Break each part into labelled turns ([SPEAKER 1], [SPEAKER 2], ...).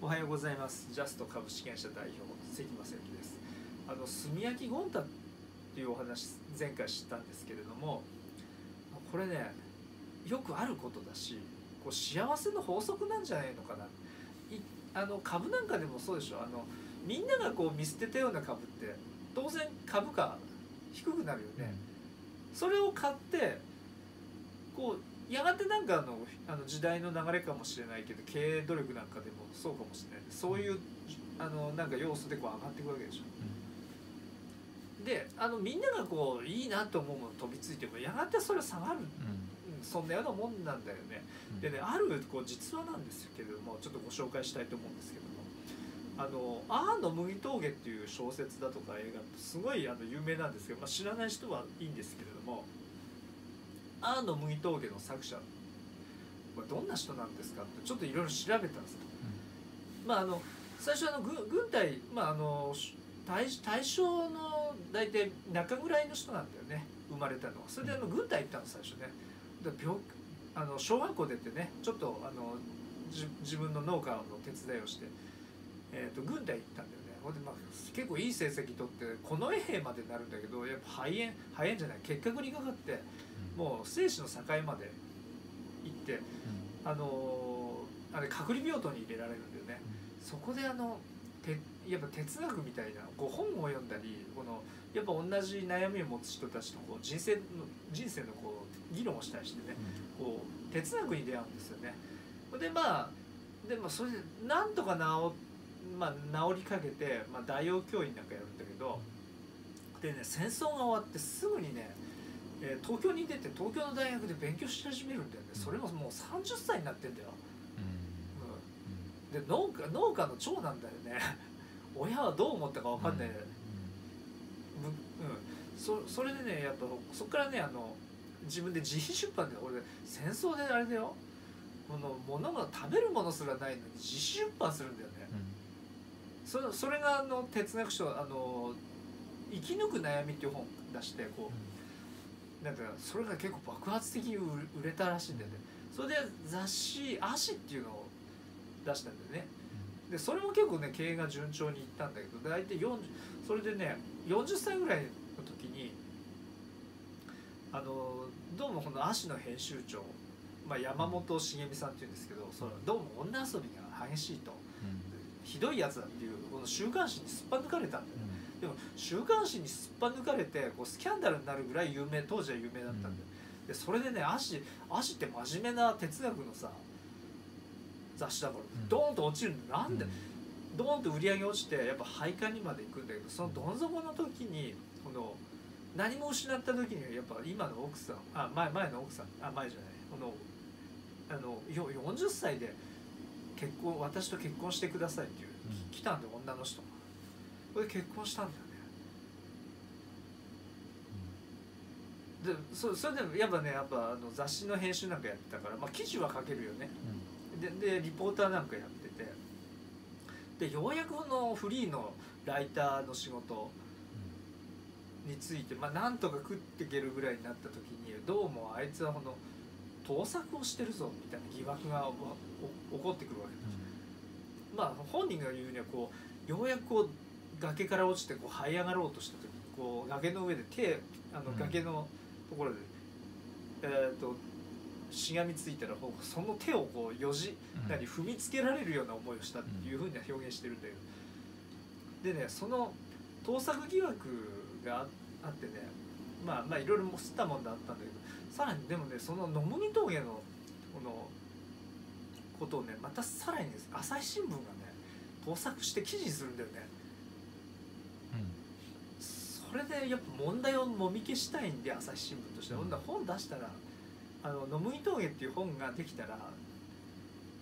[SPEAKER 1] おはようございます。ジャスト株式会社代表関正幸です。あの炭焼きゴンタっていうお話前回知ったんですけれどもこれねよくあることだしこう幸せの法則なんじゃないのかな。いあの株なんかでもそうでしょ。あのみんながこう見捨てたような株って当然株価低くなるよね、それを買ってこうやがてなんかのあの時代の流れかもしれないけど経営努力なんかでもそうかもしれないそういうあのなんか要素でこう上がっていくわけでしょ。うん、であのみんながこういいなと思うもの飛びついてもやがてそれ下がる、うん、そんなようなもんなんだよね。うん、でねあるこう実話なんですけれどもちょっとご紹介したいと思うんですけども。あの「アーの麦峠」っていう小説だとか映画ってすごいあの有名なんですけど、まあ、知らない人はいいんですけれども「アーの麦峠」の作者。これどんな人なんですかってちょっといろいろ調べたんですよ。うん、まああの最初あの軍軍隊、まあ、あの大大正の大体中ぐらいの人なんだよね。生まれたのは。それであの軍隊行ったの最初ね。で病あの小学校出てねちょっとあの自分の農家の手伝いをして。えーと、軍隊行ったんだよね。ほんで、まあ、結構いい成績取って近衛兵までになるんだけどやっぱ肺炎肺炎じゃない結核にかかって、もう生死の境まで行って、うん、あのあれ隔離病棟に入れられるんだよね、うん、そこであのてやっぱ哲学みたいなこう本を読んだりこのやっぱ同じ悩みを持つ人たちとこう人生の人生のこう議論をしたりしてね、うん、こう哲学に出会うんですよね。でまあでもそれでなんとか治まあ、治りかけて、まあ、大王教員なんかやるんだけどでね戦争が終わってすぐにね、えー、東京に出て東京の大学で勉強し始めるんだよね。それももう30歳になってんだよ、うん、で農家農家の長男だよね。親はどう思ったか分かんない、うん、うん、そそれでねやっぱそこからねあの自分で自費出版で俺戦争であれだよ。この物が食べるものすらないのに自費出版するんだよね、それそれがあの哲学書あの「生き抜く悩み」っていう本出してこう、なんかそれが結構爆発的に売れたらしいんだよね。それで雑誌「足」っていうのを出したんだよね。でそれも結構ね経営が順調にいったんだけど大体40それでね40歳ぐらいの時にあのどうもこの足の編集長、まあ、山本茂美さんっていうんですけどそれどうも女遊びが激しいと、ひどいやつだっていうこの週刊誌にすっぱ抜かれたんだよね、うん、でも週刊誌にすっぱ抜かれてこうスキャンダルになるぐらい有名当時は有名だったんだよ、うん、でそれでね足足って真面目な哲学のさ雑誌だからドーンと落ちるんだなんで、ドーンと売り上げ落ちてやっぱ廃刊にまで行くんだけどそのどん底の時にこの何も失った時にやっぱ今の奥さんあ前前の奥さんあ前じゃないこのあの40歳で結婚私と結婚してくださいっていう、うん、来たんで女の人がこれで結婚したんだよね、でそそれでもやっぱねやっぱあの雑誌の編集なんかやってたから、まあ、記事は書けるよね、うん、ででリポーターなんかやってて。でようやくこのフリーのライターの仕事について、まあ、なんとか食っていけるぐらいになった時にどうもあいつはこの盗作をしてるぞみたいな疑惑が起こってくるわけです、うん、まあ本人が言うにはこうようやくこう崖から落ちてこう這い上がろうとした時こう崖の上で手あの崖のところで、えっ、としがみついたらその手をこうよじ、うん、踏みつけられるような思いをしたっていうふうには表現してるんだけど。でねその盗作疑惑があってねまあまあいろいろもすったもんだったんだけど。さらにでもねその野麦峠のこのことをねまたさらにです朝日新聞がね盗作して記事にするんだよね、それでやっぱ問題をもみ消したいんで朝日新聞として。は、うん、本出したらあの野麦峠っていう本ができたら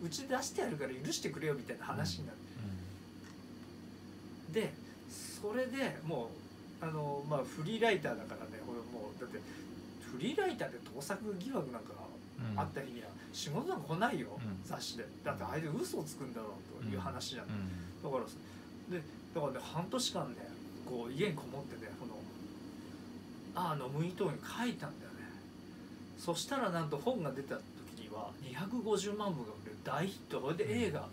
[SPEAKER 1] うち出してやるから許してくれよみたいな話になる、うん、でそれでもうあのまあフリーライターだからね。俺もうだってフリーライターで盗作疑惑なんかあった日には仕事なんか来ないよ、雑誌で。だってあいつ嘘をつくんだろうという話じゃん、だからでだからね半年間ねこう家にこもってねこのあのムイトーに書いたんだよね。そしたらなんと本が出た時には250万部が売れる大ヒット。これで映画。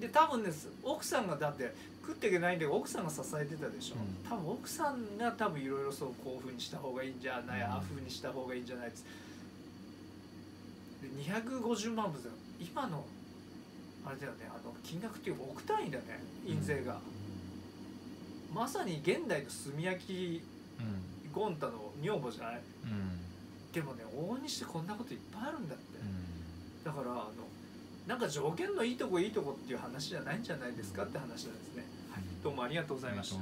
[SPEAKER 1] で多分です奥さんがだって食っていけないんで奥さんが支えてたでしょ、
[SPEAKER 2] うん。
[SPEAKER 1] 多分奥さんが多分いろいろそうこういうふうにした方がいいんじゃない、
[SPEAKER 2] うん。
[SPEAKER 1] ああいうふうにした方がいいんじゃないっつで250万部だよ今のあれだよねあの金額っていう億単位だね印税が、まさに現代の炭焼き
[SPEAKER 2] うん。
[SPEAKER 1] ゴンタの女房じゃない？
[SPEAKER 2] うん。
[SPEAKER 1] でもね往々にしてこんなこといっぱいあるんだって、
[SPEAKER 2] うん。
[SPEAKER 1] だからあのなんか条件のいいとこいいとこっていう話じゃないんじゃないですかって話なんですね、はい、どうも
[SPEAKER 2] ありがとうございました